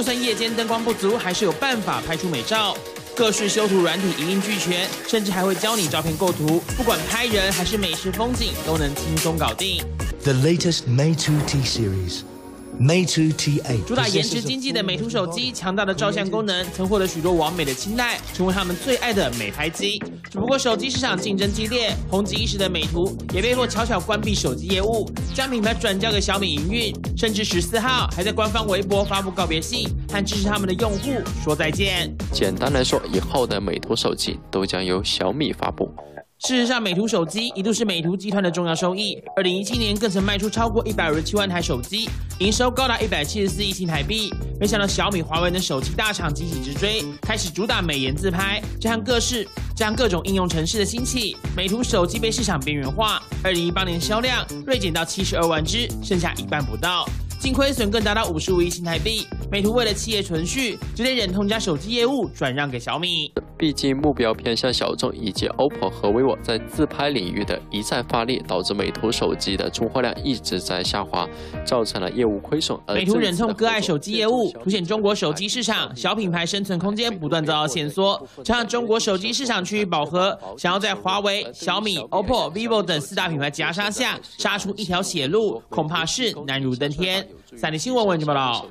就算夜间灯光不足，还是有办法拍出美照。各式修图软体一应俱全，甚至还会教你照片构图，不管拍人还是美食风景，都能轻松搞定。The latest Mate 2T series. Mate 2 T8 主打颜值经济的美图手机，强大的照相功能曾获得许多网美的青睐，成为他们最爱的美拍机。只不过手机市场竞争激烈，红极一时的美图也被迫悄悄关闭手机业务，将品牌转交给小米营运，甚至十四号还在官方微博发布告别信，和支持他们的用户说再见。简单来说，以后的美图手机都将由小米发布。事实上，美图手机一度是美图集团的重要收益。二零一七年更曾卖出超过一百五十七万台手机，营收高达一百七十四亿新台币。没想到小米、华为等手机大厂集体直追，开始主打美颜自拍，这样各式、这样各种应用程式的兴起，美图手机被市场边缘化。二零一八年销量锐减到七十二万只，剩下一半不到，净亏损更达到五十五亿新台币。美图为了企业存续，直接忍痛将手机业务转让给小米。毕竟目标偏向小众，以及 OPPO 和 vivo 在自拍领域的一再发力，导致美图手机的出货量一直在下滑，造成了业务亏损。美图忍痛割爱手机业务，凸显中国手机市场小品牌生存空间不断遭到限缩，加上中国手机市场趋于饱和，想要在华为、小米、OPPO、vivo 等四大品牌夹杀下杀出一条血路，恐怕是难如登天。三立新闻文报道。